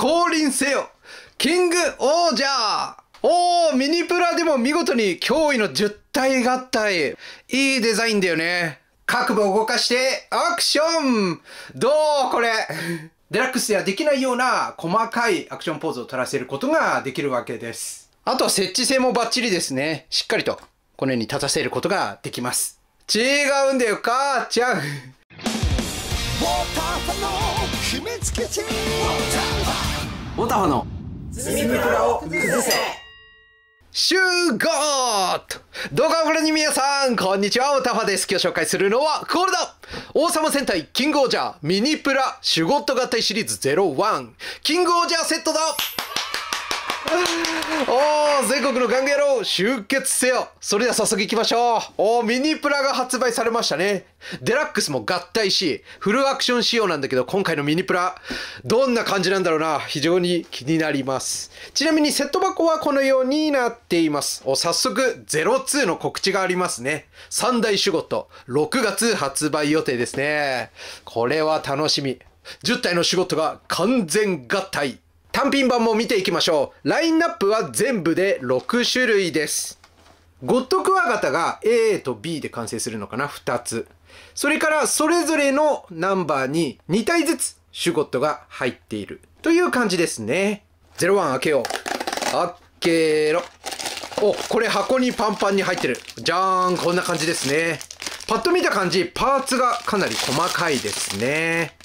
降臨せよキングオージャーおー、ミニプラでも見事に驚異の10体合体。いいデザインだよね。各部を動かしてアクションどうこれデラックスではできないような細かいアクションポーズを取らせることができるわけです。あとは設置性もバッチリですね。しっかりとこのように立たせることができます。違うんだよ、母ちゃん。ウォーターファの決めつけてウォーターファのミニプラを崩せ。集合と。動画をご覧に皆さん、こんにちは、おたファです。今日紹介するのは、これだ。王様戦隊キングオージャーミニプラシュゴット合体シリーズ01キングオージャーセットだ。おー、全国のガング野郎、集結せよ。それでは早速行きましょう。おー、ミニプラが発売されましたね。デラックスも合体し、フルアクション仕様なんだけど、今回のミニプラ、どんな感じなんだろうな。非常に気になります。ちなみにセット箱はこのようになっています。お、早速、02の告知がありますね。三大シュゴット、6月発売予定ですね。これは楽しみ。10体のシュゴットが完全合体。単品版も見ていきましょう。ラインナップは全部で6種類です。ゴッドクワガタが A と B で完成するのかな ?2 つ。それからそれぞれのナンバーに2体ずつシュゴットが入っているという感じですね。01開けよう。開けろ。お、これ箱にパンパンに入ってる。じゃーん、こんな感じですね。パッと見た感じ、パーツがかなり細かいですね。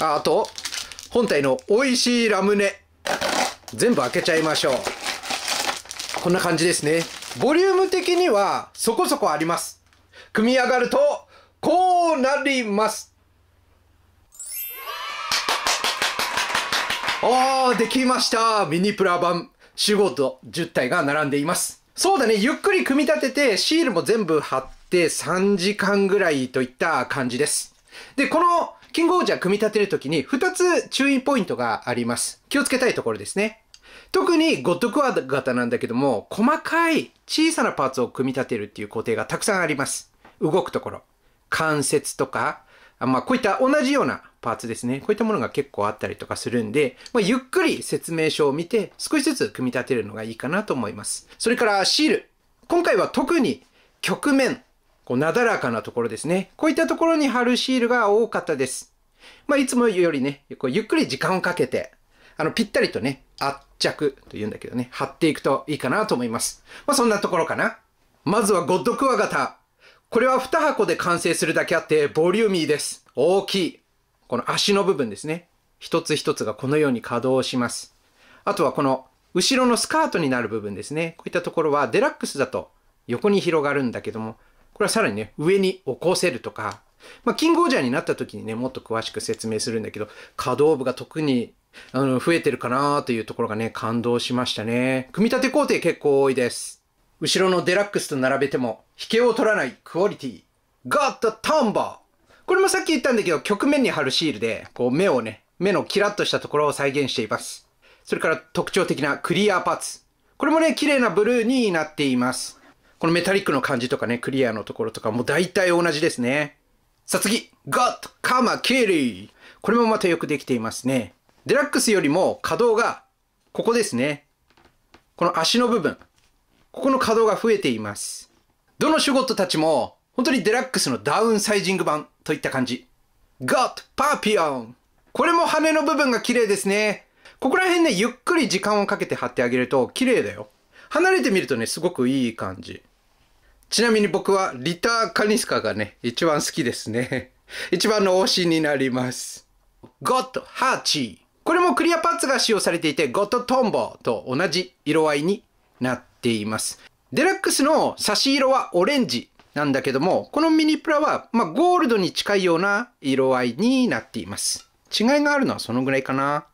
あ、あと、本体の美味しいラムネ。全部開けちゃいましょう。こんな感じですね。ボリューム的にはそこそこあります。組み上がると、こうなります。おー、できましたミニプラ版。シュゴット10体が並んでいます。そうだね、ゆっくり組み立てて、シールも全部貼って3時間ぐらいといった感じです。で、このキングオージャー組み立てるときに2つ注意ポイントがあります。気をつけたいところですね。特にゴッドクワ型なんだけども、細かい小さなパーツを組み立てるっていう工程がたくさんあります。動くところ。関節とか、まあこういった同じようなパーツですね。こういったものが結構あったりとかするんで、まあ、ゆっくり説明書を見て少しずつ組み立てるのがいいかなと思います。それからシール。今回は特に曲面、こうなだらかなところですね。こういったところに貼るシールが多かったです。まあいつもよりね、こうゆっくり時間をかけて、あのぴったりとね、圧着と言うんだけどね、貼っていくといいかなと思います。まあそんなところかな。まずはゴッドクワガタ。これは2箱で完成するだけあってボリューミーです。大きい。この足の部分ですね。一つ一つがこのように稼働します。あとはこの後ろのスカートになる部分ですね。こういったところはデラックスだと横に広がるんだけども、これはさらにね、上に起こせるとか、まあ、キングオージャーになった時にね、もっと詳しく説明するんだけど、可動部が特にあの、増えてるかなというところがね、感動しましたね。組み立て工程結構多いです。後ろのデラックスと並べても、引けを取らないクオリティ。ガットタンバーこれもさっき言ったんだけど、曲面に貼るシールで、こう目をね、目のキラッとしたところを再現しています。それから特徴的なクリアパーツ。これもね、綺麗なブルーになっています。このメタリックの感じとかね、クリアのところとかも大体同じですね。さあ次、ガットカマキリこれもまたよくできていますね。デラックスよりも可動が、ここですね。この足の部分。ここの可動が増えています。どのシュゴットたちも、本当にデラックスのダウンサイジング版といった感じ。ゴットパピオンこれも羽の部分が綺麗ですね。ここら辺ね、ゆっくり時間をかけて貼ってあげると綺麗だよ。離れてみるとね、すごくいい感じ。ちなみに僕はリターカニスカがね、一番好きですね。一番の推しになります。ゴッドハーチこれもクリアパーツが使用されていて、ゴッドトンボと同じ色合いになっています。デラックスの差し色はオレンジなんだけども、このミニプラは、まあ、ゴールドに近いような色合いになっています。違いがあるのはそのぐらいかな。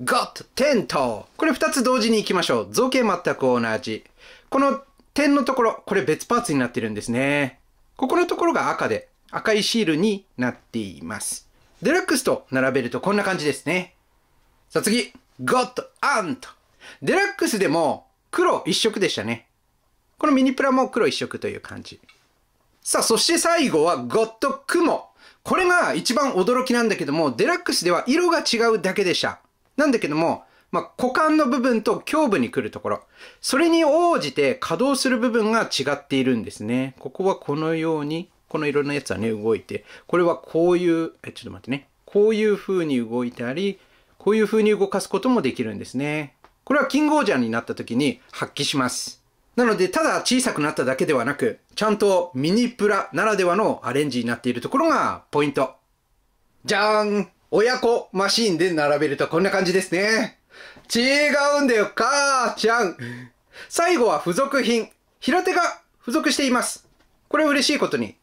ゴッドテントこれ二つ同時に行きましょう。造形全く同じ。この点のところ、これ別パーツになってるんですね。ここのところが赤で、赤いシールになっています。デラックスと並べるとこんな感じですね。さあ次、ゴッドアント。デラックスでも黒一色でしたね。このミニプラも黒一色という感じ。さあ、そして最後はゴッドクモ。これが一番驚きなんだけども、デラックスでは色が違うだけでした。なんだけども、まあ、股間の部分と胸部に来るところ。それに応じて稼働する部分が違っているんですね。ここはこのように、この色のやつはね、動いて、これはこういう、え、ちょっと待ってね。こういう風に動いたり、こういう風に動かすこともできるんですね。これはキングオージャーになった時に発揮します。なので、ただ小さくなっただけではなく、ちゃんとミニプラならではのアレンジになっているところがポイント。じゃーん親子マシーンで並べるとこんな感じですね。違うんだよ、母ちゃん。最後は付属品。平手が付属しています。これ嬉しいことに。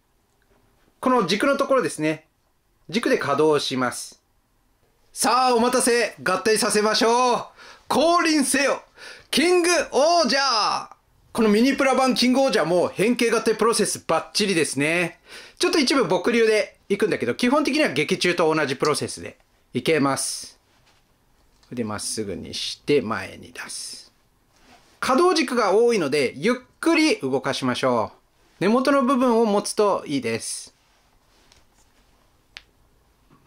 この軸のところですね。軸で稼働します。さあ、お待たせ。合体させましょう。降臨せよ。キングオージャーこのミニプラ版キングオージャーも変形合体プロセスバッチリですね。ちょっと一部僕流で行くんだけど、基本的には劇中と同じプロセスでいけます。で、まっすぐにして前に出す。可動軸が多いので、ゆっくり動かしましょう。根元の部分を持つといいです。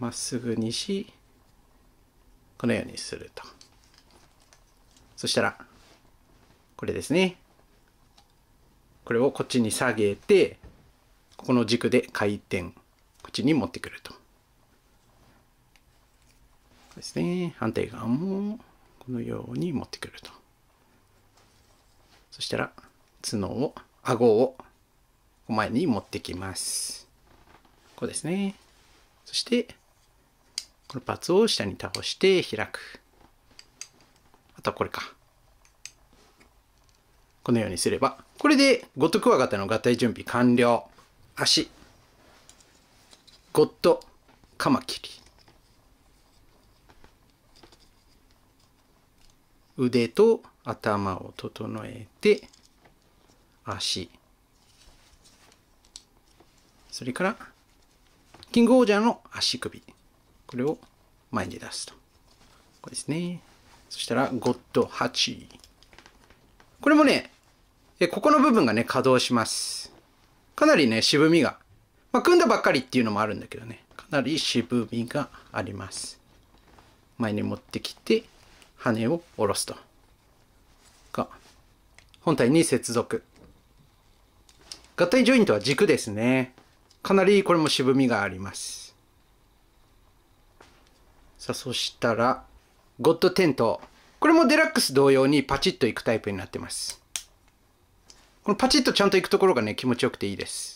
まっすぐにし、このようにすると。そしたら、これですね。これをこっちに下げて、ここの軸で回転、こっちに持ってくると。ですね。反対側もこのように持ってくると。そしたら角を、顎を前に持ってきます。こうですね。そして、このパーツを下に倒して開く。あとはこれか。このようにすれば、これでゴッドクワガタの合体準備完了。足。ゴッドカマキリ。腕と頭を整えて足それからキングオージャーの足首これを前に出すとこれですねそしたらゴッド8これもねここの部分がね稼働しますかなりね渋みがまあ組んだばっかりっていうのもあるんだけどねかなり渋みがあります前に持ってきて羽を下ろすと。が、本体に接続。合体ジョイントは軸ですね。かなりこれも渋みがあります。さあ、そしたら、ゴッドテント。これもデラックス同様にパチッといくタイプになってます。このパチッとちゃんといくところがね、気持ちよくていいです。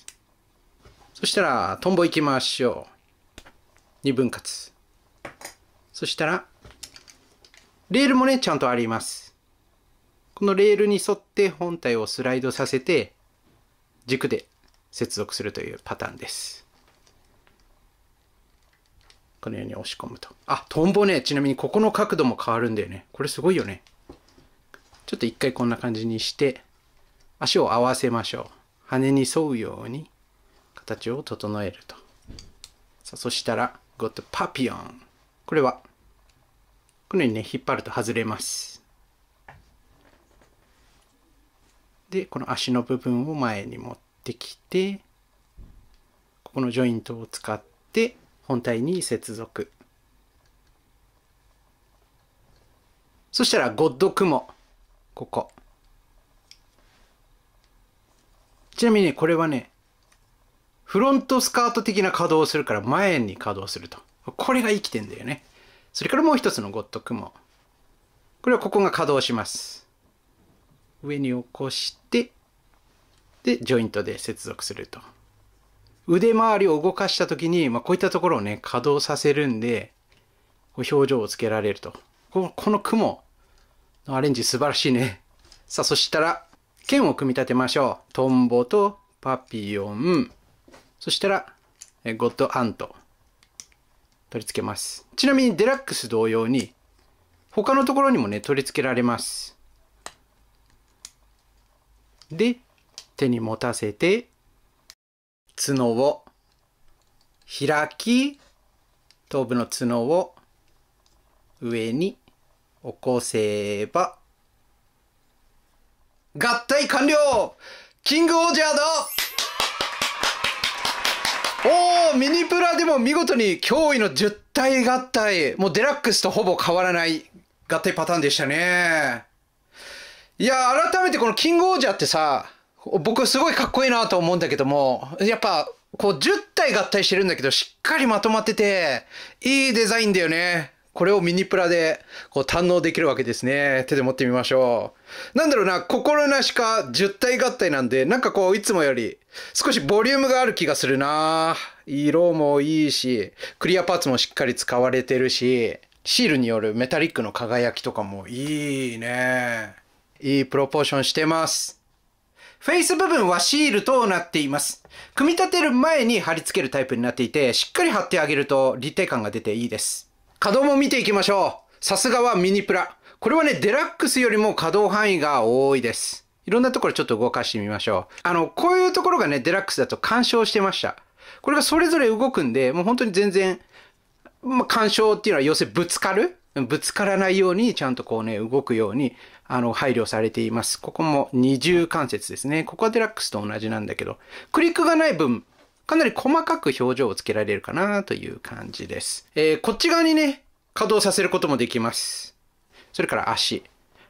そしたら、トンボ行きましょう。二分割。そしたら、レールもね、ちゃんとあります。このレールに沿って本体をスライドさせて、軸で接続するというパターンです。このように押し込むと。あ、トンボね、ちなみにここの角度も変わるんだよね。これすごいよね。ちょっと一回こんな感じにして、足を合わせましょう。羽に沿うように形を整えると。さあそしたら、ゴッドパピオン。これはこのようにね、引っ張ると外れます。で、この足の部分を前に持ってきて、ここのジョイントを使って本体に接続。そしたら、ゴッドクモ。ここ。ちなみにね、これはね、フロントスカート的な稼働をするから前に稼働すると。これが生きてんだよね。それからもう一つのゴッド雲。これはここが稼働します。上に起こして、で、ジョイントで接続すると。腕周りを動かした時に、まあ、こういったところをね、稼働させるんで、表情をつけられると。この雲のアレンジ素晴らしいね。さあ、そしたら、剣を組み立てましょう。トンボとパピヨン。そしたら、ゴッドアント。取り付けます。ちなみにデラックス同様に他のところにもね取り付けられます。で手に持たせて角を開き頭部の角を上に起こせば合体完了キングオージャーだおおミニプラでも見事に驚異の10体合体もうデラックスとほぼ変わらない合体パターンでしたね。いや、改めてこのキングオージャーってさ、僕すごいかっこいいなと思うんだけども、やっぱ、こう10体合体してるんだけど、しっかりまとまってて、いいデザインだよね。これをミニプラでこう堪能できるわけですね。手で持ってみましょう。なんだろうな、心なしか10体合体なんで、なんかこういつもより少しボリュームがある気がするな色もいいし、クリアパーツもしっかり使われてるし、シールによるメタリックの輝きとかもいいね。いいプロポーションしてます。フェイス部分はシールとなっています。組み立てる前に貼り付けるタイプになっていて、しっかり貼ってあげると立体感が出ていいです。可動も見ていきましょう。さすがはミニプラ。これはね、デラックスよりも可動範囲が多いです。いろんなところちょっと動かしてみましょう。あの、こういうところがね、デラックスだと干渉してました。これがそれぞれ動くんで、もう本当に全然、まあ、干渉っていうのは要するにぶつかる？ぶつからないようにちゃんとこうね、動くように、あの、配慮されています。ここも二重関節ですね。ここはデラックスと同じなんだけど、クリックがない分、かなり細かく表情をつけられるかなという感じです。えー、こっち側にね、稼働させることもできます。それから足。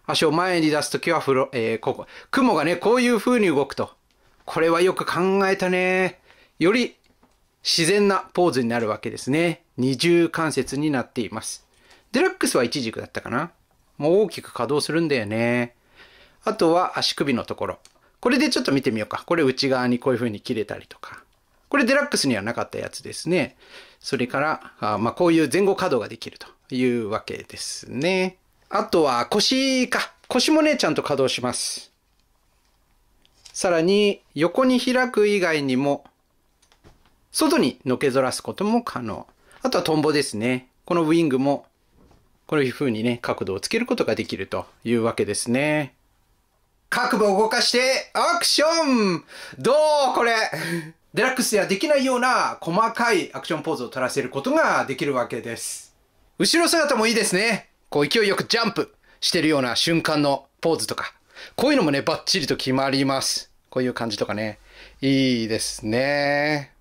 足を前に出すときは風呂、えー、ここ。雲がね、こういう風に動くと。これはよく考えたね。より自然なポーズになるわけですね。二重関節になっています。デラックスは一軸だったかな。もう大きく稼働するんだよね。あとは足首のところ。これでちょっと見てみようか。これ内側にこういう風に切れたりとか。これデラックスにはなかったやつですね。それから、あまあ、こういう前後稼働ができるというわけですね。あとは腰か。腰もね、ちゃんと稼働します。さらに、横に開く以外にも、外にのけぞらすことも可能。あとはトンボですね。このウィングも、こういう風にね、角度をつけることができるというわけですね。角度を動かして、アクションどうこれ デラックスではできないような細かいアクションポーズを取らせることができるわけです。後ろ姿もいいですね。こう勢いよくジャンプしてるような瞬間のポーズとか。こういうのもね、バッチリと決まります。こういう感じとかね。いいですね。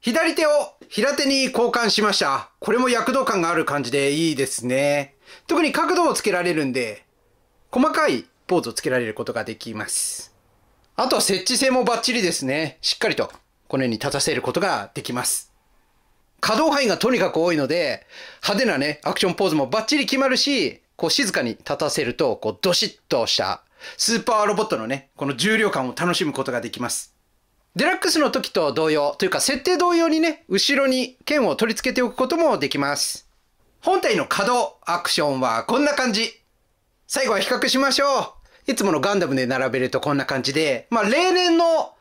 左手を平手に交換しました。これも躍動感がある感じでいいですね。特に角度をつけられるんで、細かいポーズをつけられることができます。あとは設置性もバッチリですね。しっかりとこのように立たせることができます。可動範囲がとにかく多いので、派手なね、アクションポーズもバッチリ決まるし、こう静かに立たせると、こうドシッとしたスーパーロボットのね、この重量感を楽しむことができます。デラックスの時と同様、というか設定同様にね、後ろに剣を取り付けておくこともできます。本体の可動アクションはこんな感じ。最後は比較しましょう。いつものガンダムで並べるとこんな感じで、まあ例年の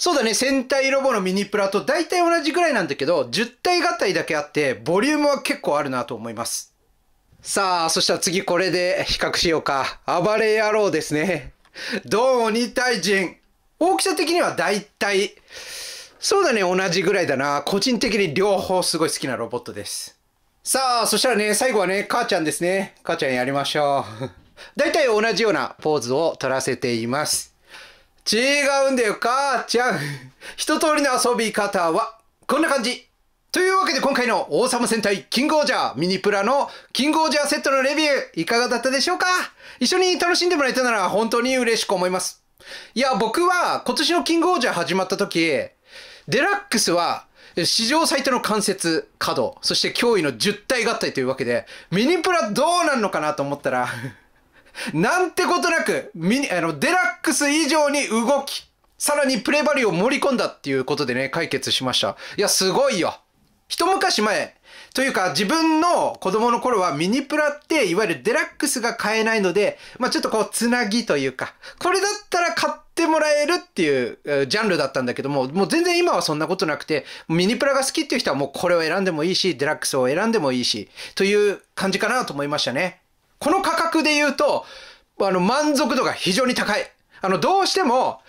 そうだね、戦隊ロボのミニプラと大体同じぐらいなんだけど、10体合体だけあって、ボリュームは結構あるなと思います。さあ、そしたら次これで比較しようか。暴れ野郎ですね。ドー2体人。大きさ的には大体、そうだね、同じぐらいだな。個人的に両方すごい好きなロボットです。さあ、そしたらね、最後はね、母ちゃんですね。母ちゃんやりましょう。大体同じようなポーズを取らせています。違うんだよ、母ちゃん。一通りの遊び方は、こんな感じ。というわけで今回の王様戦隊キングオージャーミニプラのキングオージャーセットのレビューいかがだったでしょうか？一緒に楽しんでもらえたなら本当に嬉しく思います。いや、僕は今年のキングオージャー始まった時、デラックスは史上最多の関節稼働、そして驚異の10体合体というわけで、ミニプラどうなんのかなと思ったらなんてことなく、ミニ、あの、デラックス以上に動き、さらにプレバリを盛り込んだっていうことでね、解決しました。いや、すごいよ。一昔前、というか自分の子供の頃はミニプラっていわゆるデラックスが買えないので、まあちょっとこうつなぎというか、これだったら買ってもらえるっていうジャンルだったんだけども、もう全然今はそんなことなくて、ミニプラが好きっていう人はもうこれを選んでもいいし、デラックスを選んでもいいし、という感じかなと思いましたね。この価格で言うと、あの、満足度が非常に高い。あの、どうしても、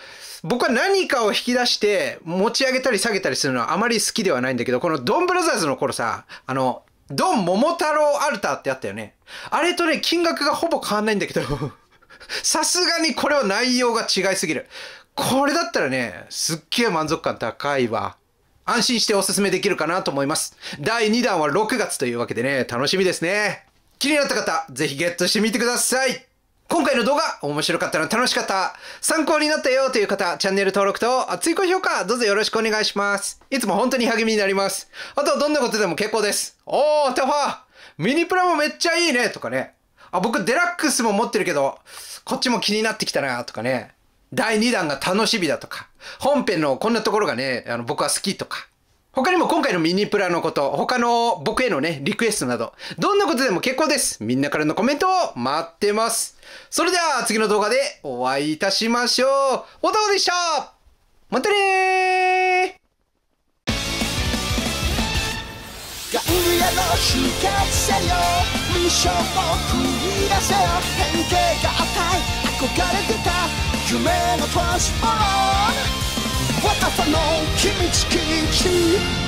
僕は何かを引き出して持ち上げたり下げたりするのはあまり好きではないんだけど、このドンブラザーズの頃さ、あの、ドン桃太郎アルターってあったよね。あれとね、金額がほぼ変わんないんだけど、さすがにこれは内容が違いすぎる。これだったらね、すっげえ満足感高いわ。安心しておすすめできるかなと思います。第2弾は6月というわけでね、楽しみですね。気になった方、ぜひゲットしてみてください。今回の動画、面白かったら楽しかった、参考になったよという方、チャンネル登録と追加評価、どうぞよろしくお願いします。いつも本当に励みになります。あとはどんなことでも結構です。おー、タファーミニプラもめっちゃいいねとかね。あ、僕デラックスも持ってるけど、こっちも気になってきたなとかね。第2弾が楽しみだとか。本編のこんなところがね、あの僕は好きとか。他にも今回のミニプラのこと、他の僕へのね、リクエストなど、どんなことでも結構です。みんなからのコメントを待ってます。それでは次の動画でお会いいたしましょう。おたおでしたまたねガンリアの集結せよミッションを繰り出せよ変形が赤い憧れてた夢のトランスフォー私の秘密基地